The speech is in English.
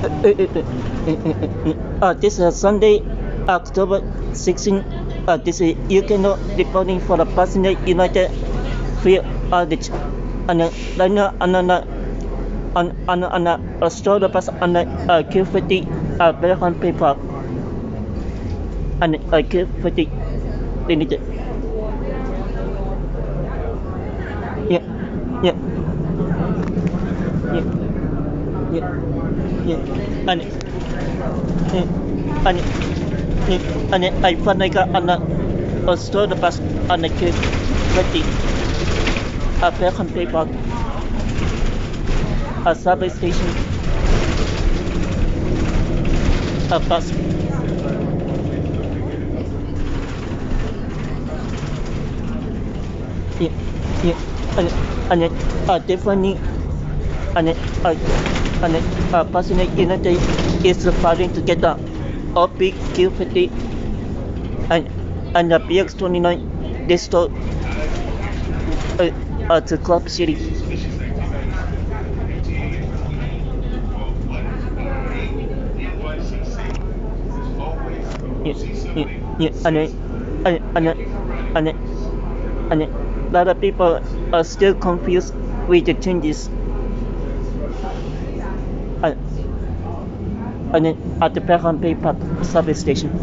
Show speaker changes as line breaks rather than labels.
Uh, this is Sunday, October 16. Uh, this is UK reporting for the Passenger United Free Outage. And right now, on the on on on uh, store bus on the uh, Q50 uh, Pelham Bay Park and uh, Q50 limited. Yeah, yeah, And and and I found like the uh, store the bus on the Q50 uh, Pelham Bay Park a subway station, a bus. Yeah, yeah, and and it, uh, and uh, Passenger United is fighting to get the OP Q50 and and the BX29 restored uh, uh, to Co-op City. yeah, yeah, yeah, and it, and and and and a lot of people are still confused with the changes. And, and at the Pelham Bay Park subway station.